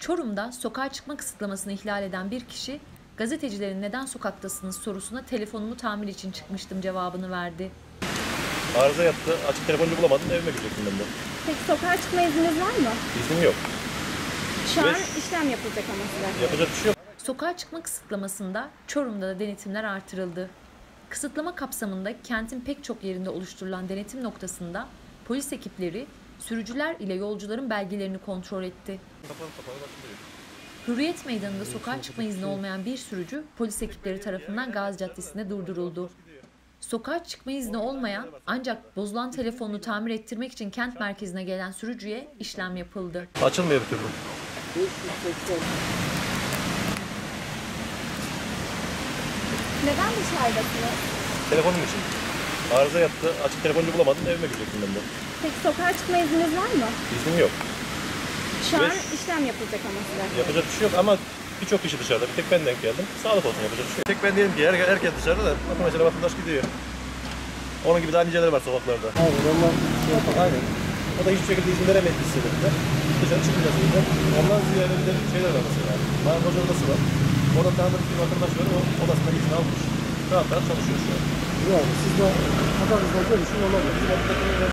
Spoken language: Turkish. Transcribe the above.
Çorum'da sokağa çıkma kısıtlamasını ihlal eden bir kişi, gazetecilerin neden sokaktasınız sorusuna telefonumu tamir için çıkmıştım cevabını verdi. Arıza yaptı. Açık telefoncu bulamadım. Evime gidecektim ben de. Peki sokağa çıkma izniniz var mı? İznim yok. Şu an Beş- işlem yapılacak ama size. Yapacak bir şey yok. Sokağa çıkma kısıtlamasında Çorum'da da denetimler artırıldı. Kısıtlama kapsamında kentin pek çok yerinde oluşturulan denetim noktasında polis ekipleri sürücüler ile yolcuların belgelerini kontrol etti. Kapalı kapalı başlıyor. Hürriyet Meydanı'nda sokağa çıkma izni olmayan bir sürücü polis ekipleri tarafından Gazi Caddesi'nde durduruldu. Sokağa çıkma izni olmayan ancak bozulan telefonunu tamir ettirmek için kent merkezine gelen sürücüye işlem yapıldı. Açılmıyor bir türlü. Neden dışarıdasınız? Telefonum için. Arıza yaptı. Açık telefoncu bulamadım. Evime gidecektim ben de. Peki sokağa çıkma izniniz var mı? İznim yok. Şu an işlem yapılacak ama size. Yapacak bir şey yok ama birçok kişi dışarıda. Bir tek ben denk geldim. Sağlık olsun yapacak bir şey yok. Tek ben değilim ki. Her, herkes dışarıda da. Bakın mesela vatandaş gidiyor. Onun gibi daha niceleri var sokaklarda. Aynen onlar şey yapar. Aynen. O da hiçbir şekilde izin veremedi sebepler. Dışarı çıkmayacağız dediler. Ondan ziyade bir de şeyler var mesela. Bana koca odası var. Orada tanıdık bir vatandaş var. O odasında izin almış. Rahat rahat çalışıyor şu an. Yani siz de kafanızda görüşün olabilir.